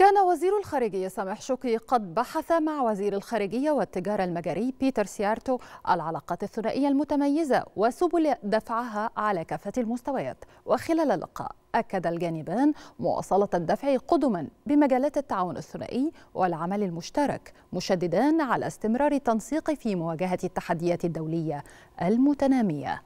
كان وزير الخارجية سامح شكري قد بحث مع وزير الخارجية والتجارة المجري بيتر سيارتو العلاقات الثنائية المتميزة وسبل دفعها على كافة المستويات. وخلال اللقاء أكد الجانبان مواصلة الدفع قدما بمجالات التعاون الثنائي والعمل المشترك مشددان على استمرار التنسيق في مواجهة التحديات الدولية المتنامية.